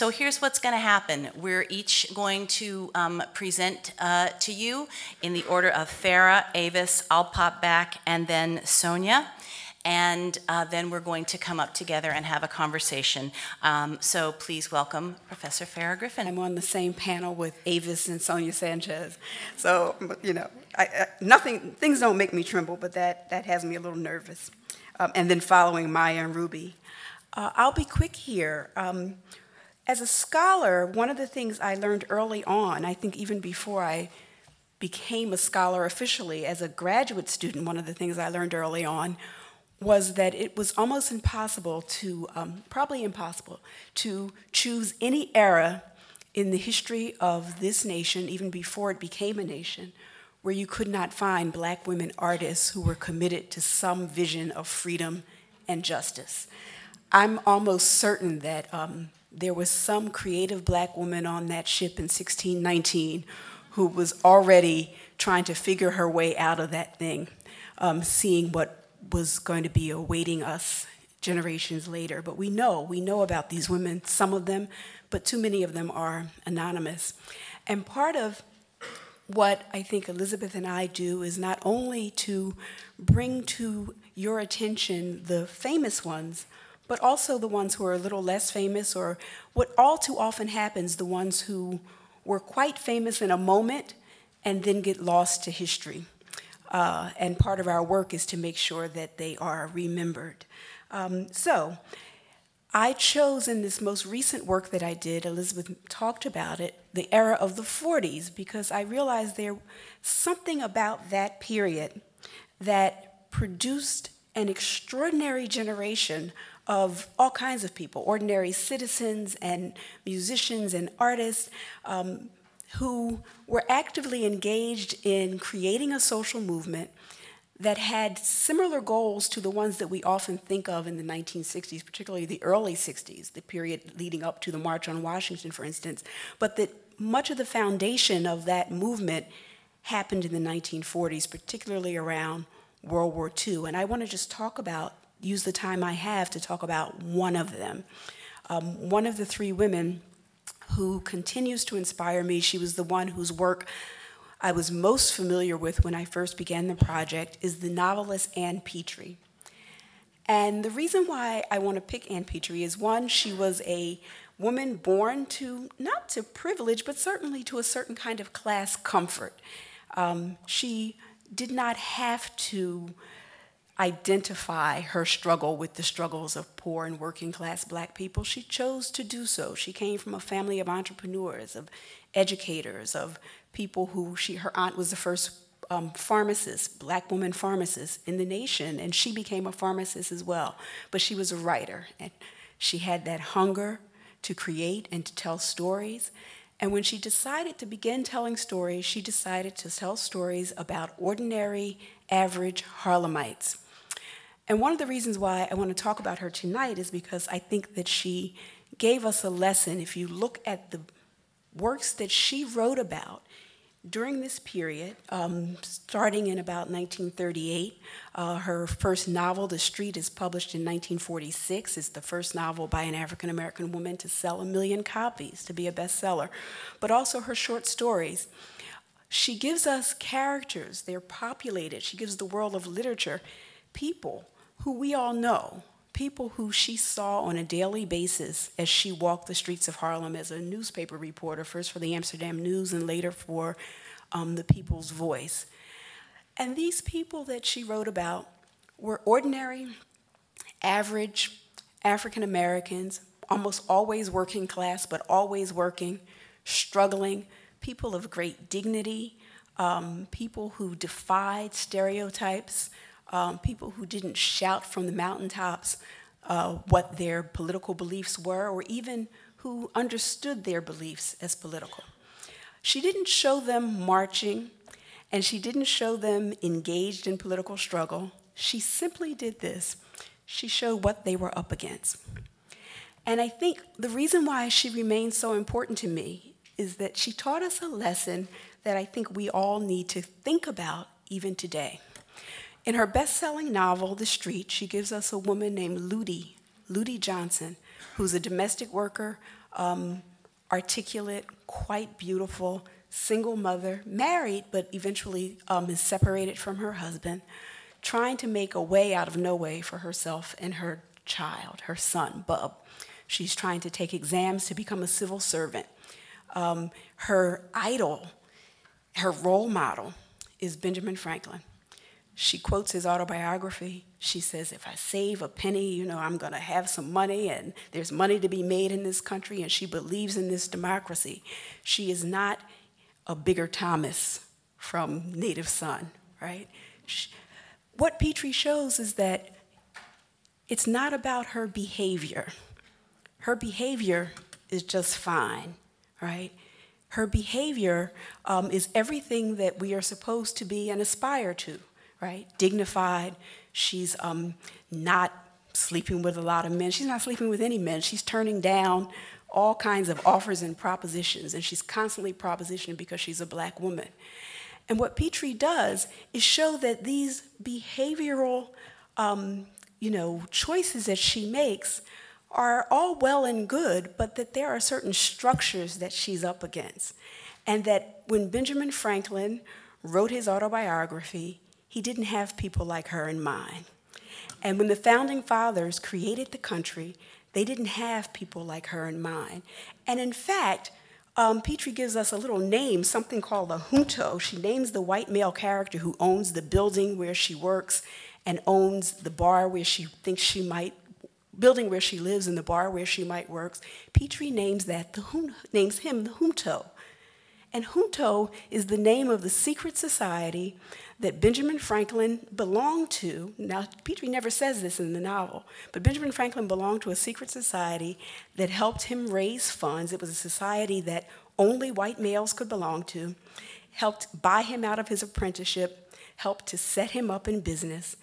so here's what's going to happen. We're each going to um, present uh, to you in the order of Farah, Avis, I'll pop back, and then Sonia and uh, then we're going to come up together and have a conversation. Um, so please welcome Professor Farah Griffin. I'm on the same panel with Avis and Sonia Sanchez. So, you know, I, I, nothing, things don't make me tremble, but that, that has me a little nervous. Um, and then following Maya and Ruby. Uh, I'll be quick here. Um, as a scholar, one of the things I learned early on, I think even before I became a scholar officially, as a graduate student, one of the things I learned early on was that it was almost impossible to, um, probably impossible, to choose any era in the history of this nation, even before it became a nation, where you could not find black women artists who were committed to some vision of freedom and justice. I'm almost certain that um, there was some creative black woman on that ship in 1619 who was already trying to figure her way out of that thing, um, seeing what was going to be awaiting us generations later. But we know, we know about these women, some of them, but too many of them are anonymous. And part of what I think Elizabeth and I do is not only to bring to your attention the famous ones, but also the ones who are a little less famous, or what all too often happens, the ones who were quite famous in a moment and then get lost to history. Uh, and part of our work is to make sure that they are remembered. Um, so I chose in this most recent work that I did, Elizabeth talked about it, the era of the 40s, because I realized there something about that period that produced an extraordinary generation of all kinds of people, ordinary citizens and musicians and artists, um, who were actively engaged in creating a social movement that had similar goals to the ones that we often think of in the 1960s, particularly the early 60s, the period leading up to the March on Washington, for instance, but that much of the foundation of that movement happened in the 1940s, particularly around World War II. And I want to just talk about, use the time I have to talk about one of them. Um, one of the three women who continues to inspire me. She was the one whose work I was most familiar with when I first began the project is the novelist Ann Petry. And the reason why I want to pick Ann Petry is one, she was a woman born to, not to privilege, but certainly to a certain kind of class comfort. Um, she did not have to identify her struggle with the struggles of poor and working class black people. She chose to do so. She came from a family of entrepreneurs, of educators, of people who she, her aunt was the first um, pharmacist, black woman pharmacist in the nation, and she became a pharmacist as well. But she was a writer, and she had that hunger to create and to tell stories. And when she decided to begin telling stories, she decided to tell stories about ordinary, average Harlemites and one of the reasons why I want to talk about her tonight is because I think that she gave us a lesson. If you look at the works that she wrote about during this period, um, starting in about 1938, uh, her first novel, The Street, is published in 1946. It's the first novel by an African American woman to sell a million copies, to be a bestseller, but also her short stories. She gives us characters, they're populated. She gives the world of literature people who we all know, people who she saw on a daily basis as she walked the streets of Harlem as a newspaper reporter, first for the Amsterdam News and later for um, the People's Voice. And these people that she wrote about were ordinary, average African Americans, almost always working class, but always working, struggling, people of great dignity, um, people who defied stereotypes, um, people who didn't shout from the mountaintops uh, what their political beliefs were, or even who understood their beliefs as political. She didn't show them marching, and she didn't show them engaged in political struggle. She simply did this. She showed what they were up against. And I think the reason why she remains so important to me is that she taught us a lesson that I think we all need to think about even today. In her best selling novel, The Street, she gives us a woman named Lutie, Lutie Johnson, who's a domestic worker, um, articulate, quite beautiful, single mother, married, but eventually um, is separated from her husband, trying to make a way out of no way for herself and her child, her son, Bub. She's trying to take exams to become a civil servant. Um, her idol, her role model, is Benjamin Franklin. She quotes his autobiography. She says, If I save a penny, you know, I'm going to have some money, and there's money to be made in this country, and she believes in this democracy. She is not a bigger Thomas from Native Son, right? She, what Petry shows is that it's not about her behavior. Her behavior is just fine, right? Her behavior um, is everything that we are supposed to be and aspire to right? Dignified. She's um, not sleeping with a lot of men. She's not sleeping with any men. She's turning down all kinds of offers and propositions, and she's constantly propositioning because she's a black woman. And what Petry does is show that these behavioral, um, you know, choices that she makes are all well and good, but that there are certain structures that she's up against. And that when Benjamin Franklin wrote his autobiography, he didn't have people like her in mind. And when the founding fathers created the country, they didn't have people like her in mind. And in fact, um, Petry gives us a little name, something called a junto. She names the white male character who owns the building where she works and owns the bar where she thinks she might, building where she lives and the bar where she might works. Petry names that the names him the junto. And junto is the name of the secret society that Benjamin Franklin belonged to. Now, Petry never says this in the novel, but Benjamin Franklin belonged to a secret society that helped him raise funds. It was a society that only white males could belong to, helped buy him out of his apprenticeship, helped to set him up in business.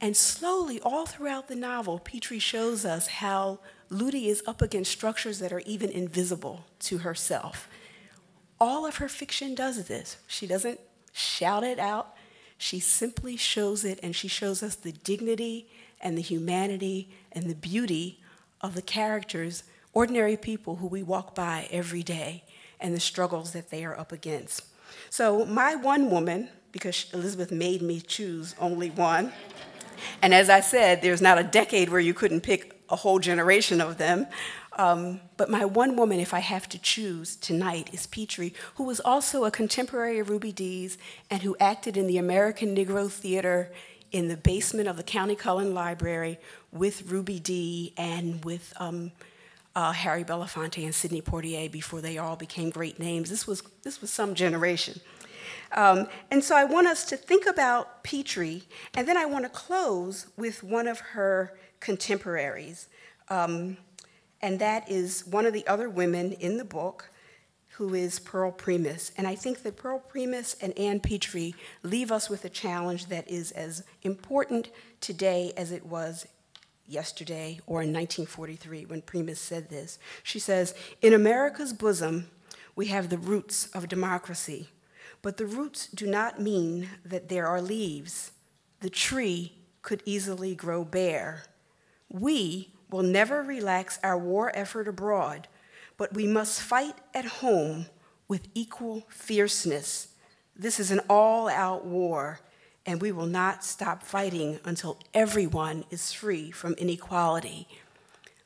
And slowly, all throughout the novel, Petry shows us how Lutie is up against structures that are even invisible to herself. All of her fiction does this. She doesn't shout it out, she simply shows it, and she shows us the dignity and the humanity and the beauty of the characters, ordinary people who we walk by every day, and the struggles that they are up against. So, my one woman, because Elizabeth made me choose only one, and as I said, there's not a decade where you couldn't pick a whole generation of them. Um, but my one woman, if I have to choose tonight, is Petry, who was also a contemporary of Ruby Dee's and who acted in the American Negro Theater in the basement of the Countee Cullen Library with Ruby Dee and with um, uh, Harry Belafonte and Sidney Poitier before they all became great names. This was, this was some generation. Um, and so I want us to think about Petry, and then I want to close with one of her contemporaries. Um, and that is one of the other women in the book who is Pearl Primus. And I think that Pearl Primus and Ann Petry leave us with a challenge that is as important today as it was yesterday or in 1943 when Primus said this. She says, In America's bosom, we have the roots of democracy, but the roots do not mean that there are leaves. The tree could easily grow bare. We will never relax our war effort abroad, but we must fight at home with equal fierceness. This is an all out war, and we will not stop fighting until everyone is free from inequality.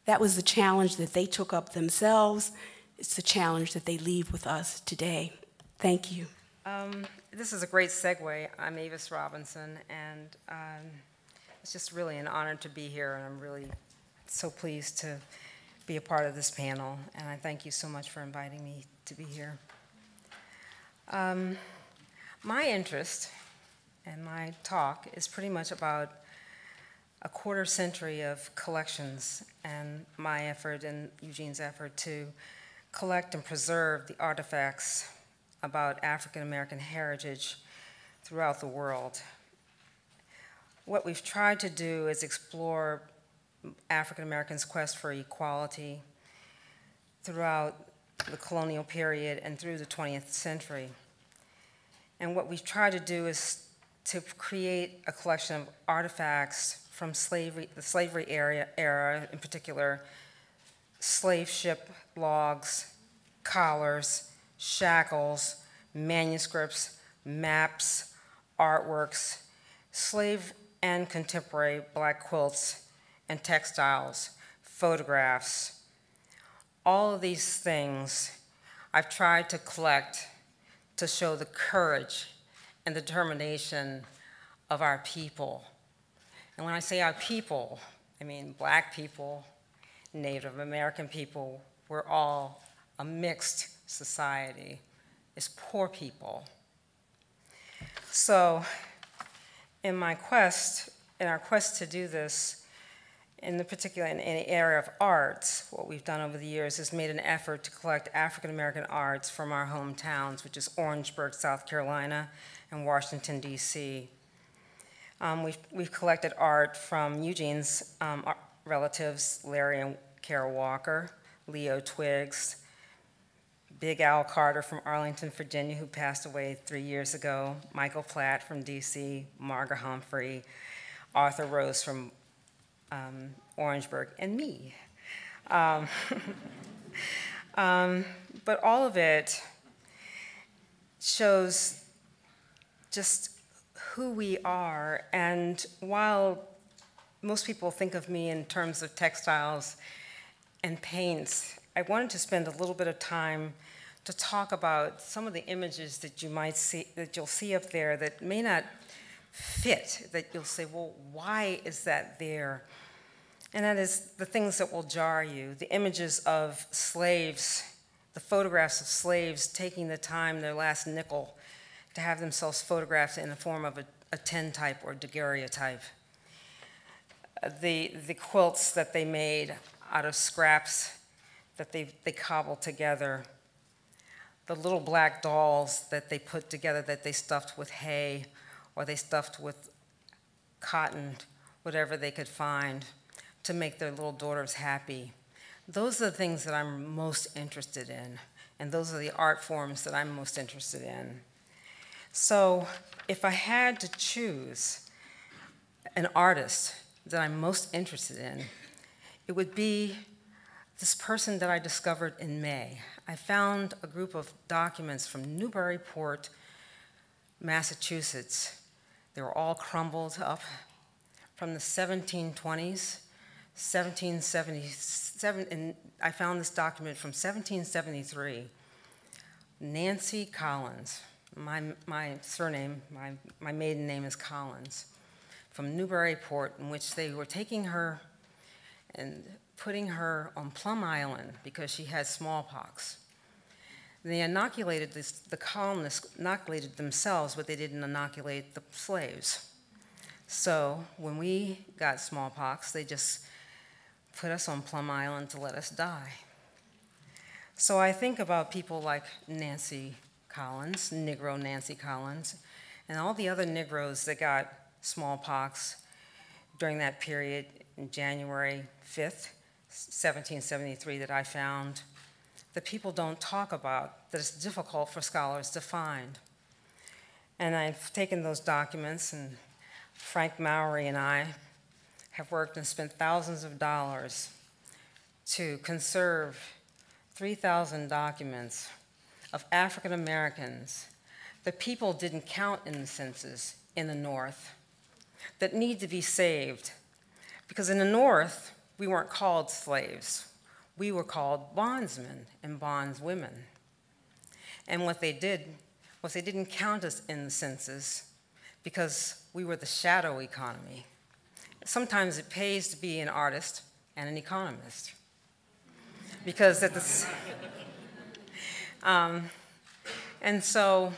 That was the challenge that they took up themselves. It's the challenge that they leave with us today. Thank you. Um, this is a great segue. I'm Avis Robinson, and um, it's just really an honor to be here, and I'm really so pleased to be a part of this panel, and I thank you so much for inviting me to be here. Um, my interest and my talk is pretty much about a quarter century of collections and my effort and Eugene's effort to collect and preserve the artifacts about African American heritage throughout the world. What we've tried to do is explore African Americans' quest for equality throughout the colonial period and through the 20th century. And what we've tried to do is to create a collection of artifacts from slavery, the slavery era, era in particular, slave ship logs, collars, shackles, manuscripts, maps, artworks, slave and contemporary black quilts and textiles, photographs. All of these things I've tried to collect to show the courage and determination of our people. And when I say our people, I mean black people, Native American people, we're all a mixed society. It's poor people. So in my quest, in our quest to do this, in the particular in the area of arts, what we've done over the years is made an effort to collect African American arts from our hometowns, which is Orangeburg, South Carolina, and Washington, D.C. Um, we've, we've collected art from Eugene's um, relatives, Larry and Carol Walker, Leo Twiggs, Big Al Carter from Arlington, Virginia, who passed away three years ago, Michael Platt from DC, Margaret Humphrey, Arthur Rose from um, Orangeburg, and me. Um, um, but all of it shows just who we are. And while most people think of me in terms of textiles and paints, I wanted to spend a little bit of time to talk about some of the images that you might see, that you'll see up there that may not fit, that you'll say, well, why is that there? And that is the things that will jar you, the images of slaves, the photographs of slaves taking the time, their last nickel, to have themselves photographed in the form of a, a type or daguerreotype. The, the quilts that they made out of scraps that they, they cobbled together the little black dolls that they put together that they stuffed with hay or they stuffed with cotton, whatever they could find to make their little daughters happy. Those are the things that I'm most interested in, and those are the art forms that I'm most interested in. So if I had to choose an artist that I'm most interested in, it would be this person that I discovered in May. I found a group of documents from Newburyport, Massachusetts. They were all crumbled up from the 1720s, 1777, and I found this document from 1773. Nancy Collins, my, my surname, my, my maiden name is Collins, from Newburyport, in which they were taking her and putting her on Plum Island because she had smallpox. They inoculated this, the colonists inoculated themselves, but they didn't inoculate the slaves. So when we got smallpox, they just put us on Plum Island to let us die. So I think about people like Nancy Collins, Negro Nancy Collins, and all the other Negroes that got smallpox during that period in January 5th, 1773 that I found that people don't talk about, that it's difficult for scholars to find. And I've taken those documents, and Frank Mowry and I have worked and spent thousands of dollars to conserve 3,000 documents of African Americans that people didn't count in the census in the North that need to be saved. Because in the North, we weren't called slaves. We were called bondsmen and bondswomen. And what they did was they didn't count us in the census because we were the shadow economy. Sometimes it pays to be an artist and an economist. Because at the, um, and so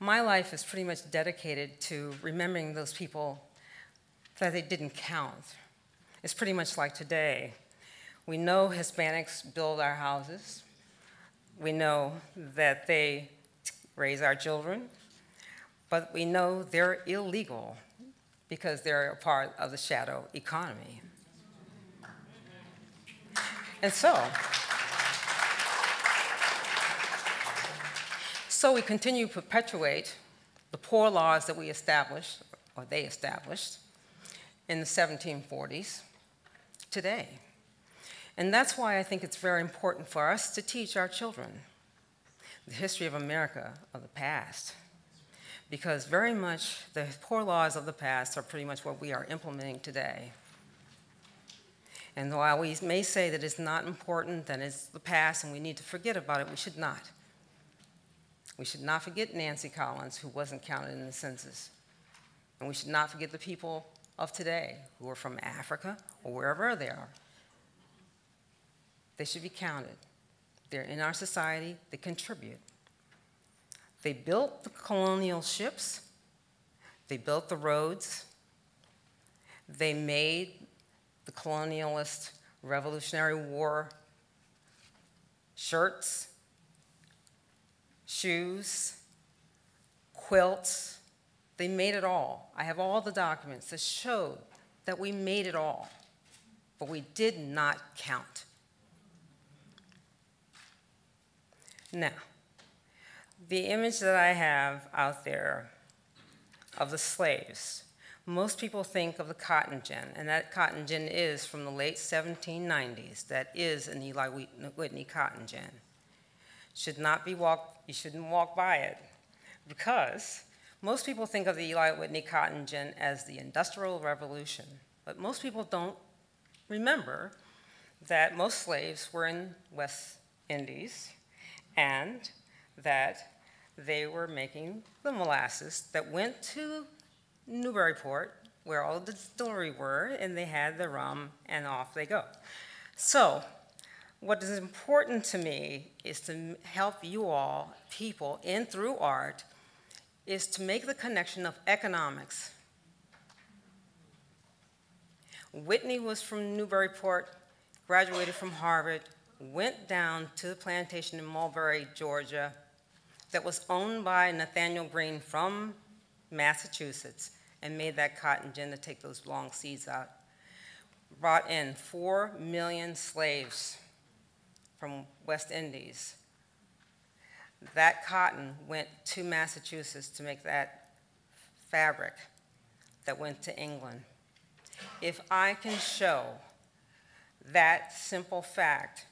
my life is pretty much dedicated to remembering those people that they didn't count it's pretty much like today. We know Hispanics build our houses. We know that they raise our children, but we know they're illegal because they're a part of the shadow economy. And so, so we continue to perpetuate the poor laws that we established, or they established, in the 1740s today. And that's why I think it's very important for us to teach our children the history of America of the past. Because very much the poor laws of the past are pretty much what we are implementing today. And while we may say that it's not important that it's the past and we need to forget about it, we should not. We should not forget Nancy Collins, who wasn't counted in the census. And we should not forget the people of today who are from Africa or wherever they are. They should be counted. They're in our society, they contribute. They built the colonial ships, they built the roads, they made the colonialist Revolutionary War shirts, shoes, quilts. They made it all. I have all the documents that show that we made it all, but we did not count. Now, the image that I have out there of the slaves, most people think of the cotton gin, and that cotton gin is from the late 1790s. That is an Eli Whitney cotton gin. Should not be walked, you shouldn't walk by it because most people think of the Eli Whitney cotton gin as the Industrial Revolution, but most people don't remember that most slaves were in West Indies and that they were making the molasses that went to Newburyport, where all the distillery were, and they had the rum, and off they go. So, what is important to me is to help you all, people, in through art, is to make the connection of economics. Whitney was from Newburyport, graduated from Harvard, went down to the plantation in Mulberry, Georgia, that was owned by Nathanael Greene from Massachusetts and made that cotton gin to take those long seeds out. Brought in four million slaves from West Indies. That cotton went to Massachusetts to make that fabric that went to England. If I can show that simple fact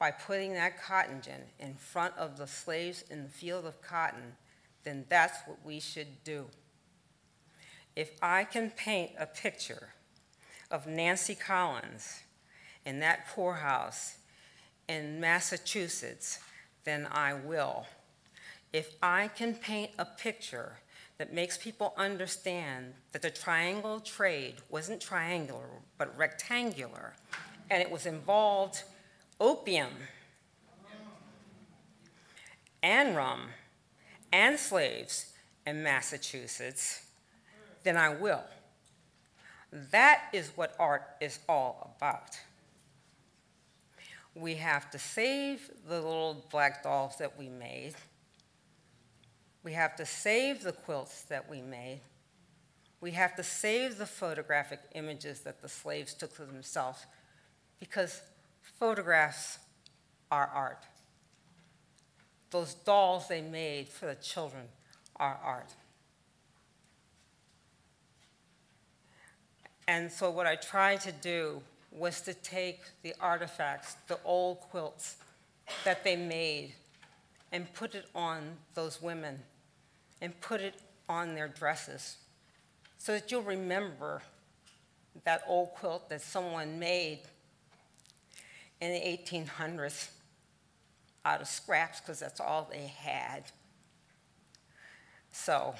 by putting that cotton gin in front of the slaves in the field of cotton, then that's what we should do. If I can paint a picture of Nancy Collins in that poorhouse in Massachusetts, then I will. If I can paint a picture that makes people understand that the triangle trade wasn't triangular, but rectangular, and it was involved opium and rum and slaves in Massachusetts, then I will. That is what art is all about. We have to save the little black dolls that we made. We have to save the quilts that we made. We have to save the photographic images that the slaves took of themselves because Photographs are art. Those dolls they made for the children are art. And so what I tried to do was to take the artifacts, the old quilts that they made, and put it on those women, and put it on their dresses, so that you'll remember that old quilt that someone made in the 1800s out of scraps because that's all they had. So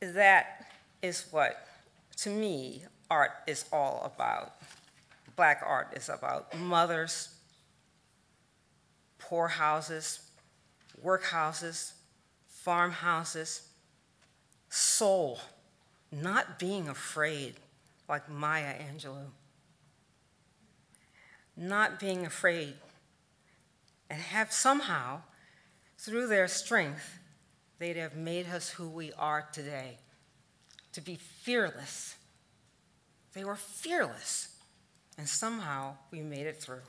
that is what, to me, art is all about. Black art is about mothers, poorhouses, workhouses, farmhouses, soul, not being afraid like Maya Angelou not being afraid, and have somehow, through their strength, they'd have made us who we are today, to be fearless. They were fearless, and somehow we made it through.